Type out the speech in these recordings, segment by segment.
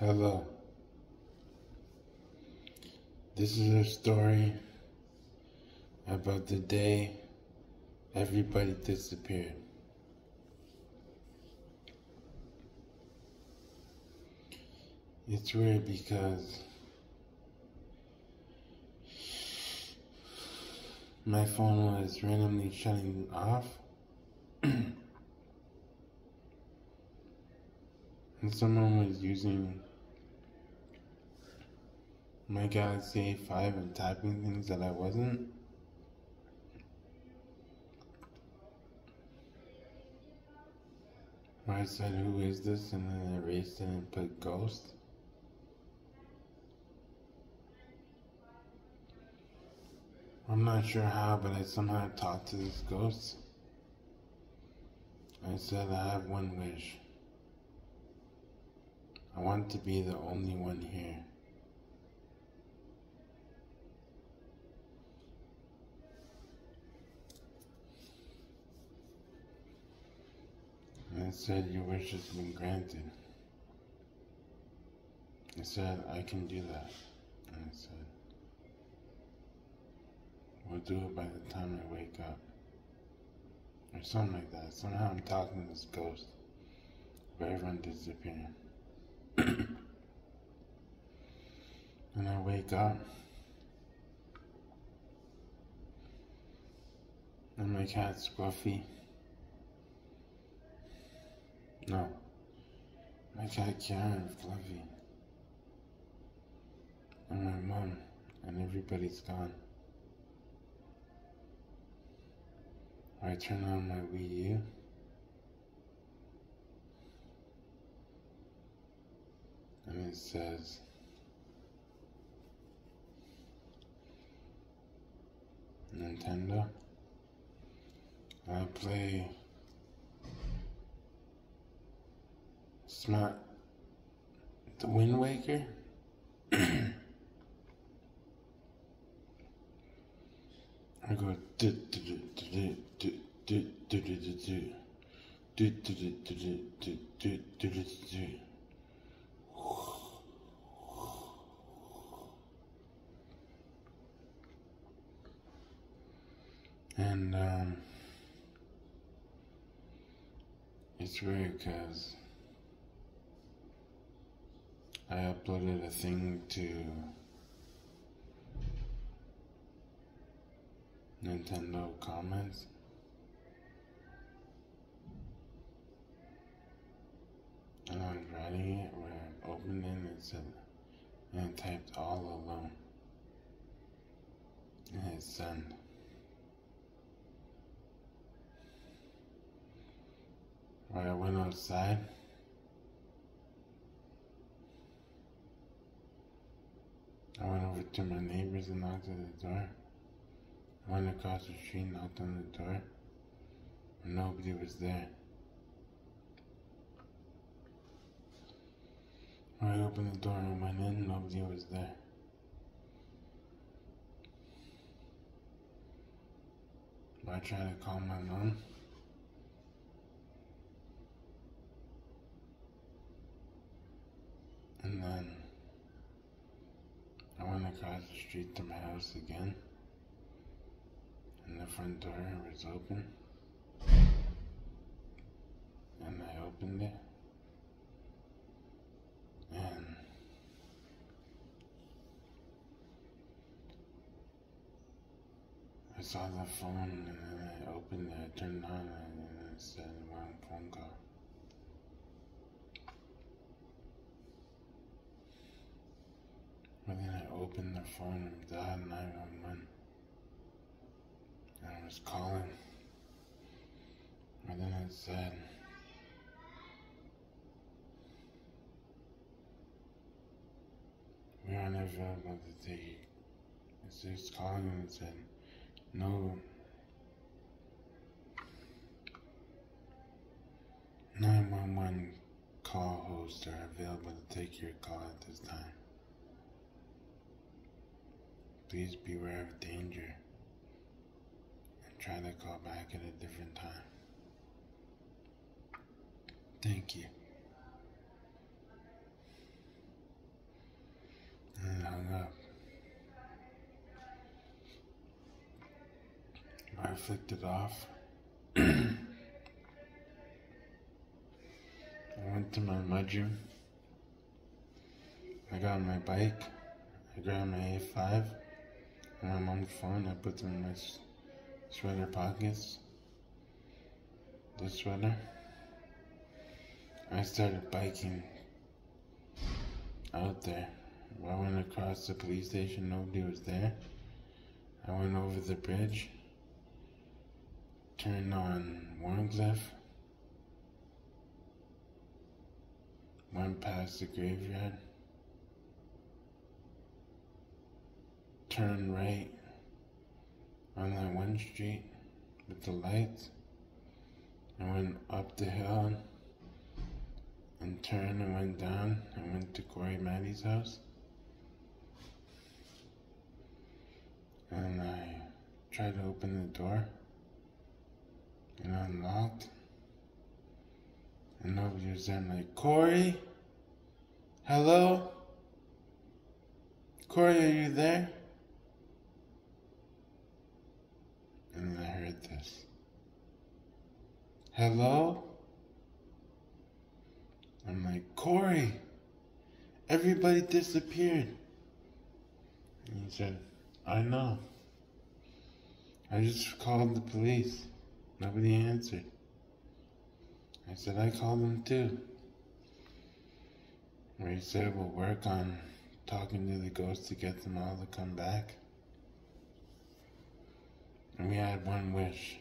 Hello. This is a story about the day everybody disappeared. It's weird because my phone was randomly shutting off. and someone was using my Galaxy A5 and typing things that I wasn't. I said, who is this? And then I erased it and put ghost. I'm not sure how, but I somehow talked to this ghost. I said, I have one wish. I want to be the only one here. Said, Your wish has been granted. I said, I can do that. And I said, We'll do it by the time I wake up. Or something like that. Somehow I'm talking to this ghost. But everyone disappearing. and I wake up. And my cat's Scruffy. No. My cat Karen Fluffy. And my mom. And everybody's gone. I turn on my Wii U. And it says Nintendo. I play Smart The Wind Waker. I go and um, it's weird because I uploaded a thing to Nintendo comments. And I was writing it where I opened it and it said, and I typed all alone. And it sent. When I went outside, I went over to my neighbors and knocked at the door. I went across the street, and knocked on the door, and nobody was there. I opened the door and went in, nobody was there. I tried to call my mom. And then Went across the street to my house again. And the front door was open. And I opened it. And I saw the phone and then I opened it, I turned on and it said wrong phone call. But then I opened the phone and dialed 911. And I was calling. And then it said, We are unavailable to take it. Says calling and said, No. 911 call hosts are available to take your call at this time. Please beware of danger and try to call back at a different time. Thank you. And hung up. I flicked it off. I went to my mudroom. I got on my bike. I grabbed my A5 and my mom's phone. I put them in my sweater pockets. The sweater. I started biking out there. I went across the police station, nobody was there. I went over the bridge, turned on Warncliffe, went past the graveyard, turned right on that one street with the lights, I went up the hill and turned and went down and went to Corey Mattie's house. And I tried to open the door and unlocked. And nobody was there. I'm like, Corey? Hello? Corey, are you there? And then I heard this. Hello? I'm like, Corey, everybody disappeared. And he said, I know. I just called the police. Nobody answered. I said, I called them too. Where he said we'll work on talking to the ghosts to get them all to come back. And we had one wish.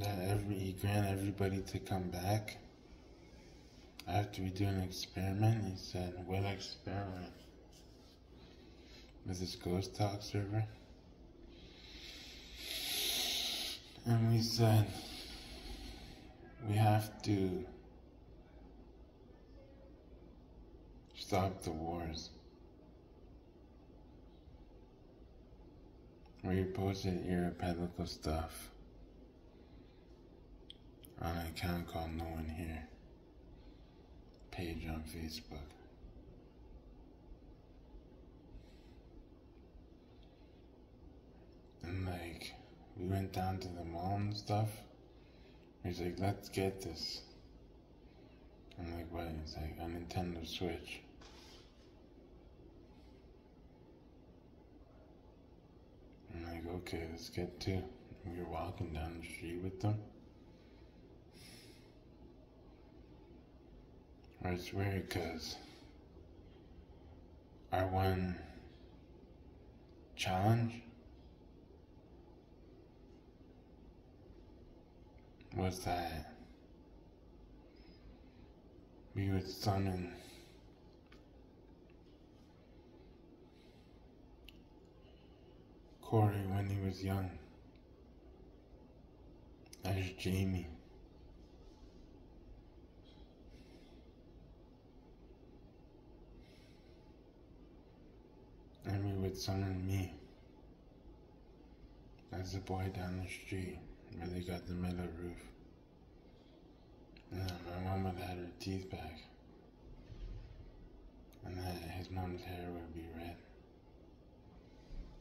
That every he grant everybody to come back after we do an experiment. He said, "What experiment?" With this ghost talk server, and we said we have to stop the wars. You posted your political stuff on an account called No One Here page on Facebook. And like, we went down to the mall and stuff. He's like, let's get this. I'm like, what? He's like, a Nintendo Switch. I'm like, okay, let's get two. We were walking down the street with them. It's weird because our one challenge. Was that we would summon Corey when he was young? As Jamie. And we would me as the boy down the street where they got the metal roof. And my mom would have her teeth back. And that his mom's hair would be red.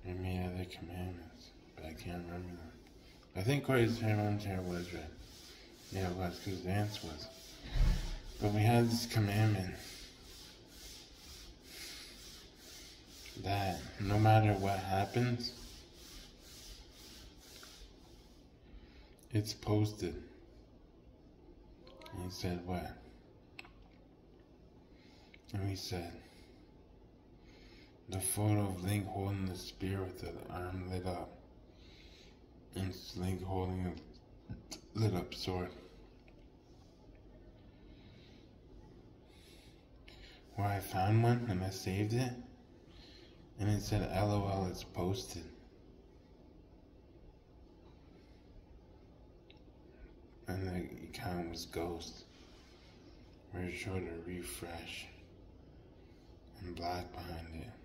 And made other commandments, but I can't remember them. I think Corey's hair, mom's hair was red. Yeah, it was, because Vance was. But we had this commandment that no matter what happens, it's posted. And he said, What? And we said, The photo of Link holding the spear with the arm lit up. And Link holding a lit up sword. Where I found one and I saved it. And it said, LOL, it's posted. And the account was ghost. It showed a refresh and black behind it.